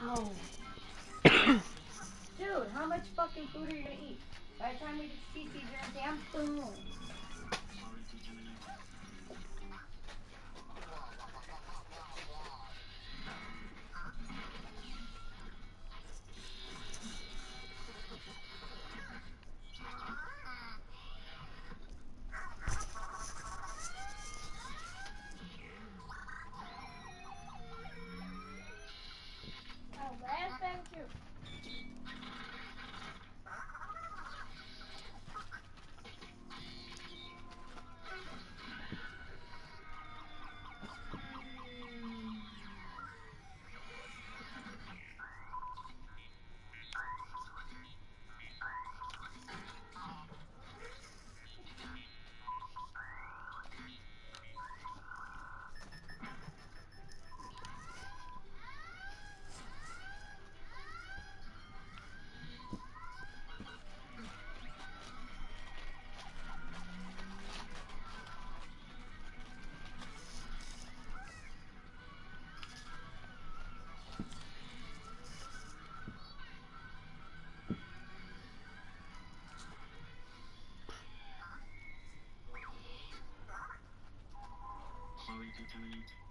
Oh. Dude, how much fucking food are you gonna eat? By the time we get to CC's, you're gonna say. Too. You